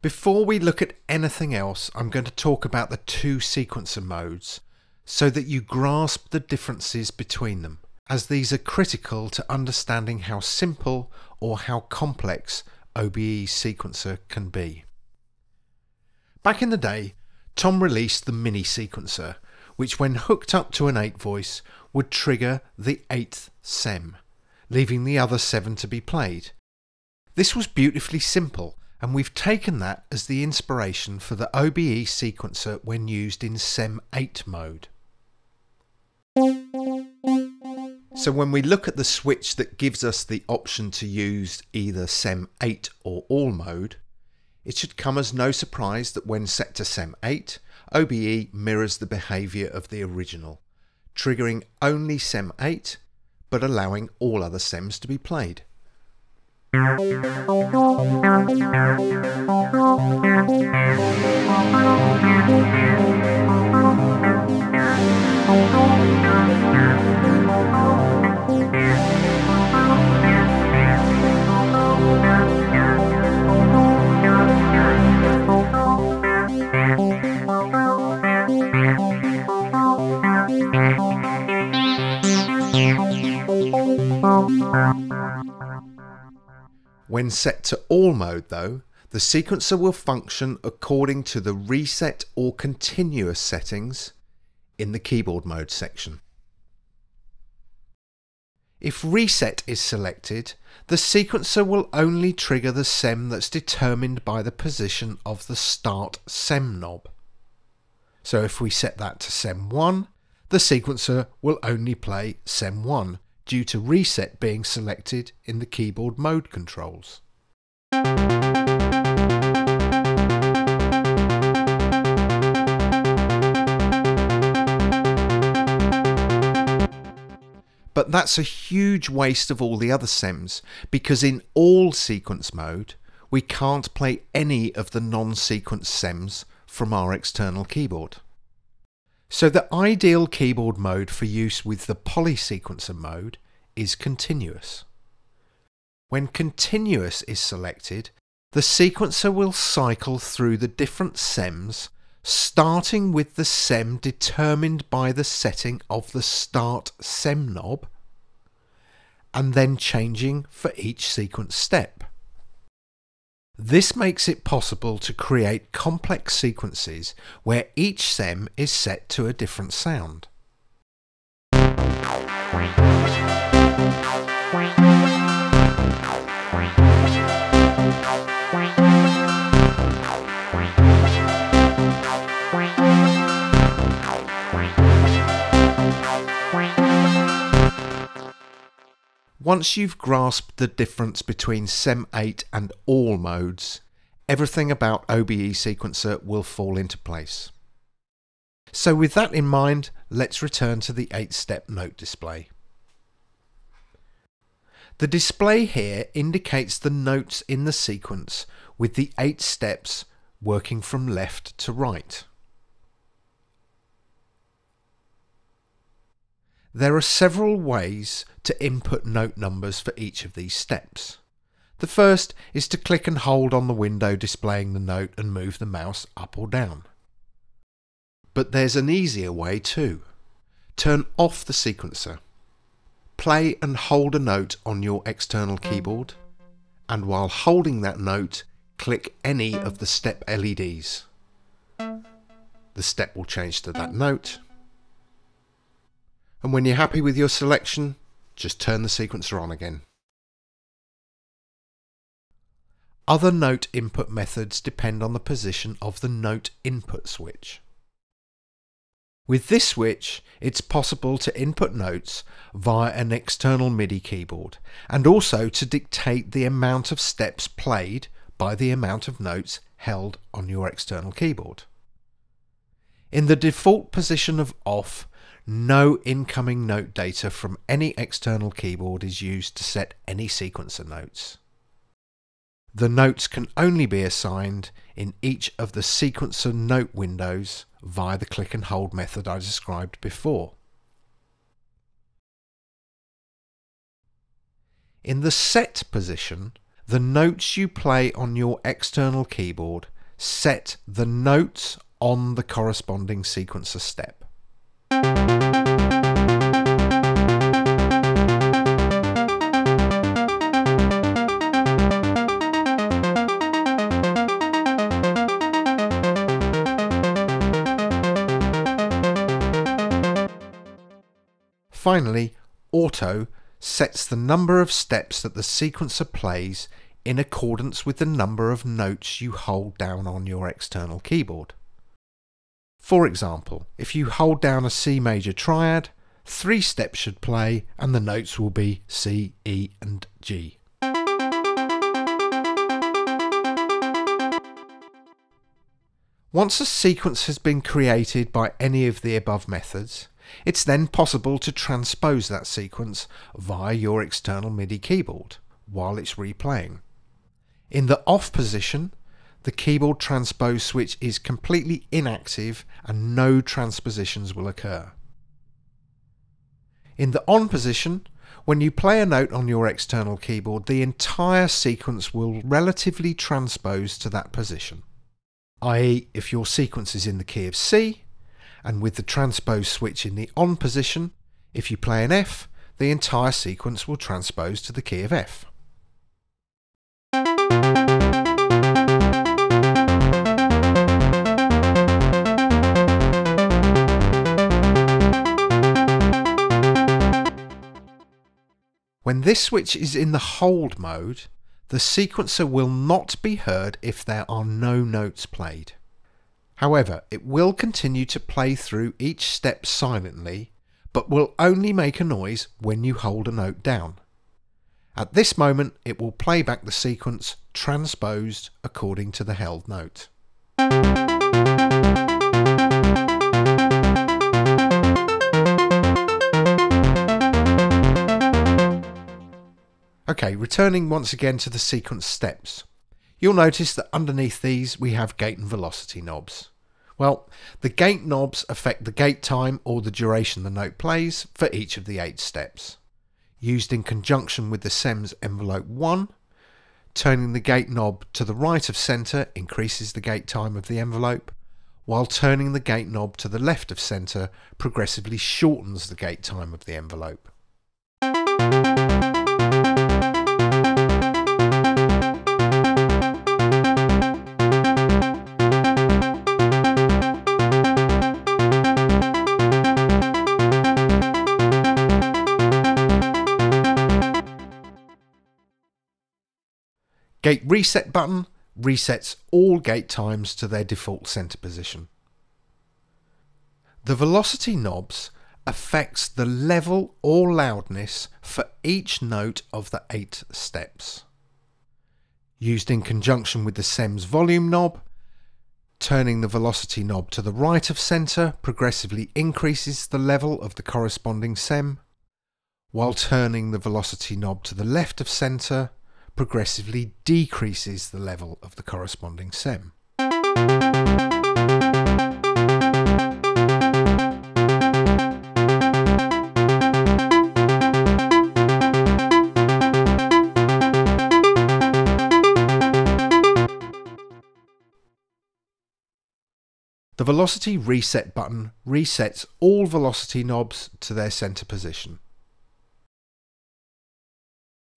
Before we look at anything else, I'm going to talk about the two sequencer modes so that you grasp the differences between them, as these are critical to understanding how simple or how complex OB-E sequencer can be. Back in the day, Tom released the mini sequencer, which when hooked up to an 8 voice would trigger the 8th SEM, leaving the other 7 to be played. This was beautifully simple and we've taken that as the inspiration for the OB-E sequencer when used in SEM 8 mode. So when we look at the switch that gives us the option to use either SEM 8 or all mode, it should come as no surprise that when set to SEM 8, OB-E mirrors the behaviour of the original, triggering only SEM 8 but allowing all other SEMs to be played. When set to all mode though, the sequencer will function according to the reset or continuous settings in the keyboard mode section. If reset is selected, the sequencer will only trigger the SEM that's determined by the position of the start SEM knob. So if we set that to SEM 1, the sequencer will only play SEM 1 due to reset being selected in the keyboard mode controls. But that's a huge waste of all the other SEMs because in all sequence mode we can't play any of the non-sequence SEMs from our external keyboard. So the ideal keyboard mode for use with the polysequencer mode is continuous. When continuous is selected, the sequencer will cycle through the different SEMs starting with the SEM determined by the setting of the start SEM knob and then changing for each sequence step. This makes it possible to create complex sequences where each SEM is set to a different sound. Once you've grasped the difference between SEM8 and all modes, everything about OB-E Sequencer will fall into place. So with that in mind, let's return to the 8-step note display. The display here indicates the notes in the sequence with the 8 steps working from left to right. There are several ways to input note numbers for each of these steps. The first is to click and hold on the window displaying the note and move the mouse up or down. But there's an easier way too. Turn off the sequencer. Play and hold a note on your external mm. keyboard and while holding that note click any of the step LEDs. The step will change to that note and when you're happy with your selection, just turn the sequencer on again. Other note input methods depend on the position of the note input switch. With this switch, it's possible to input notes via an external MIDI keyboard and also to dictate the amount of steps played by the amount of notes held on your external keyboard. In the default position of off, no incoming note data from any external keyboard is used to set any sequencer notes. The notes can only be assigned in each of the sequencer note windows via the click and hold method I described before. In the set position, the notes you play on your external keyboard set the notes on the corresponding sequencer step. Finally, Auto sets the number of steps that the sequencer plays in accordance with the number of notes you hold down on your external keyboard. For example, if you hold down a C major triad, three steps should play and the notes will be C, E and G. Once a sequence has been created by any of the above methods, it's then possible to transpose that sequence via your external MIDI keyboard while it's replaying. In the off position, the keyboard transpose switch is completely inactive and no transpositions will occur. In the on position, when you play a note on your external keyboard, the entire sequence will relatively transpose to that position. i.e. if your sequence is in the key of C, and with the transpose switch in the on position, if you play an F, the entire sequence will transpose to the key of F. When this switch is in the hold mode, the sequencer will not be heard if there are no notes played. However, it will continue to play through each step silently, but will only make a noise when you hold a note down. At this moment, it will play back the sequence transposed according to the held note. Okay, returning once again to the sequence steps. You'll notice that underneath these we have gate and velocity knobs. Well, the gate knobs affect the gate time or the duration the note plays for each of the eight steps. Used in conjunction with the SEMS envelope 1, turning the gate knob to the right of centre increases the gate time of the envelope, while turning the gate knob to the left of centre progressively shortens the gate time of the envelope. Gate reset button resets all gate times to their default center position. The velocity knobs affects the level or loudness for each note of the eight steps. Used in conjunction with the SEMS volume knob, turning the velocity knob to the right of center progressively increases the level of the corresponding SEM, while turning the velocity knob to the left of center progressively decreases the level of the corresponding SEM. The velocity reset button resets all velocity knobs to their center position.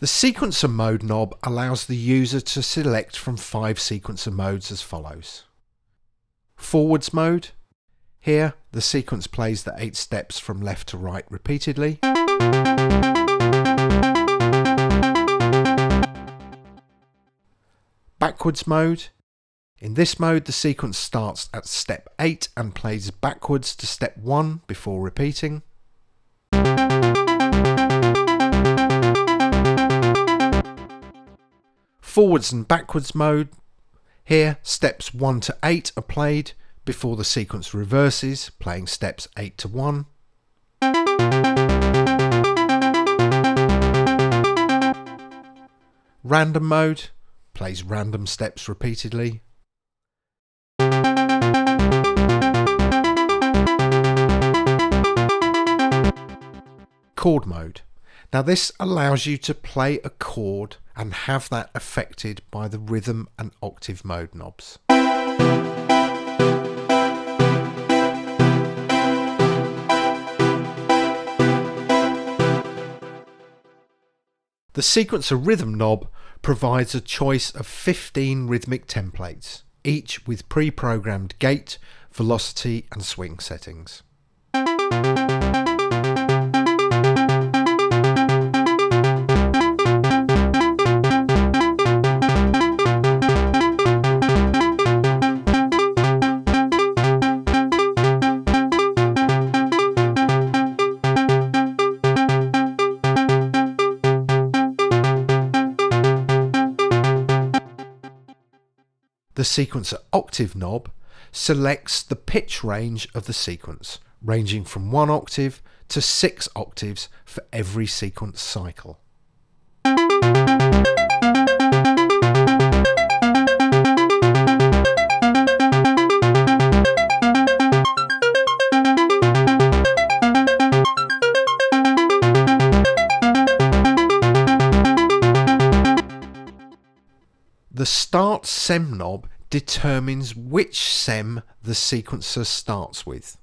The sequencer mode knob allows the user to select from five sequencer modes as follows. Forwards mode. Here, the sequence plays the eight steps from left to right repeatedly. Backwards mode. In this mode, the sequence starts at step 8 and plays backwards to step 1 before repeating. Forwards and backwards mode. Here, steps 1 to 8 are played before the sequence reverses, playing steps 8 to 1. Random mode plays random steps repeatedly. Chord mode Now this allows you to play a chord and have that affected by the rhythm and octave mode knobs. The sequencer rhythm knob provides a choice of 15 rhythmic templates, each with pre-programmed gate, velocity and swing settings. The sequencer octave knob selects the pitch range of the sequence, ranging from 1 octave to 6 octaves for every sequence cycle. The start sem knob determines which sem the sequencer starts with.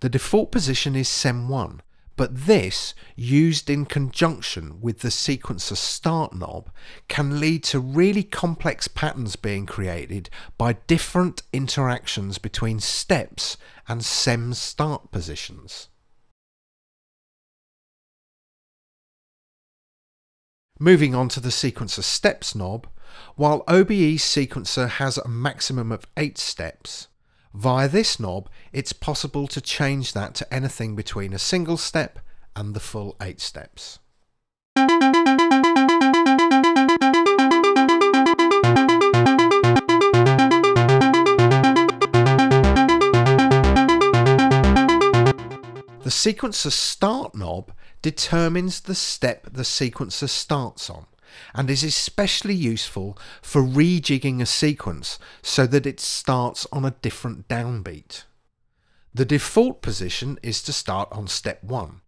The default position is sem 1, but this, used in conjunction with the sequencer start knob, can lead to really complex patterns being created by different interactions between steps and sem start positions. Moving on to the sequencer steps knob, while OB-E sequencer has a maximum of 8 steps, via this knob it's possible to change that to anything between a single step and the full 8 steps. The sequencer start knob determines the step the sequencer starts on and is especially useful for rejigging a sequence so that it starts on a different downbeat. The default position is to start on step 1,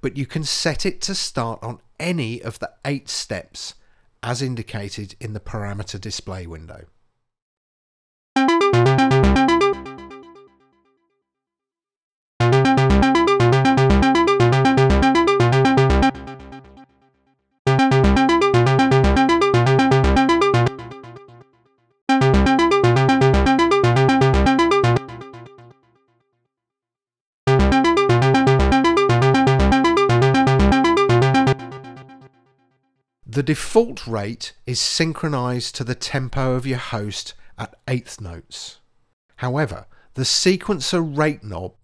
but you can set it to start on any of the 8 steps as indicated in the parameter display window. The default rate is synchronized to the tempo of your host at eighth notes. However, the sequencer rate knob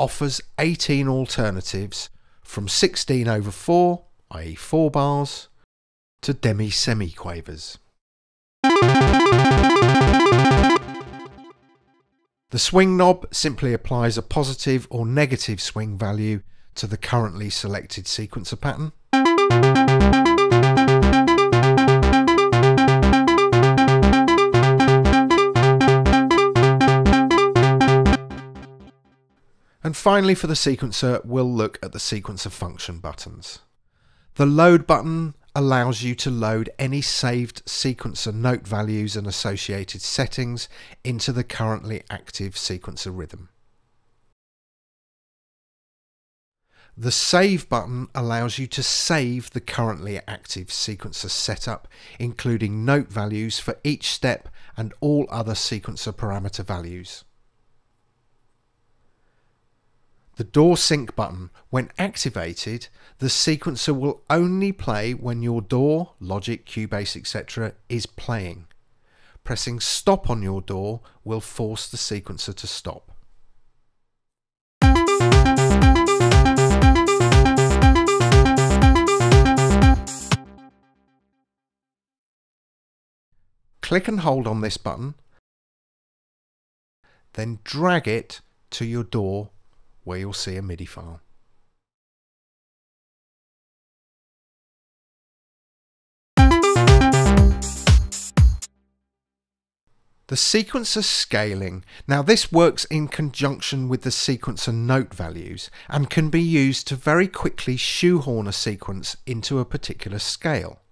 offers 18 alternatives from 16 over 4, i.e. 4 bars, to demi-semi-quavers. The swing knob simply applies a positive or negative swing value to the currently selected sequencer pattern. And finally for the sequencer, we'll look at the sequencer function buttons. The load button allows you to load any saved sequencer note values and associated settings into the currently active sequencer rhythm. The Save button allows you to save the currently active sequencer setup, including note values for each step and all other sequencer parameter values. The DAW sync button, when activated, the sequencer will only play when your DAW, Logic, Cubase, etc. is playing. Pressing stop on your DAW will force the sequencer to stop. Click and hold on this button, then drag it to your DAW where you'll see a MIDI file. The sequencer scaling. Now this works in conjunction with the sequencer note values and can be used to very quickly shoehorn a sequence into a particular scale.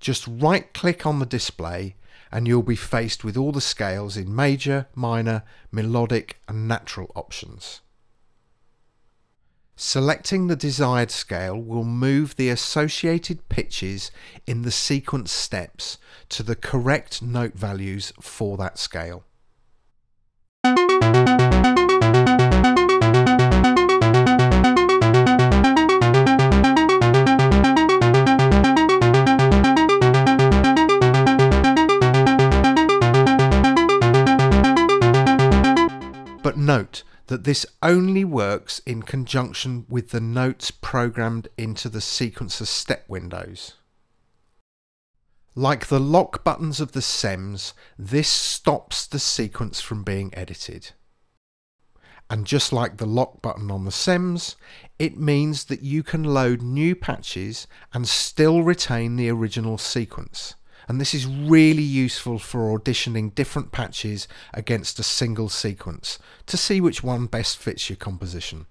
Just right click on the display and you'll be faced with all the scales in major, minor, melodic and natural options. Selecting the desired scale will move the associated pitches in the sequence steps to the correct note values for that scale. But note that this only works in conjunction with the notes programmed into the sequencer step windows. Like the lock buttons of the SEMS, this stops the sequence from being edited. And just like the lock button on the SEMS, it means that you can load new patches and still retain the original sequence and this is really useful for auditioning different patches against a single sequence to see which one best fits your composition.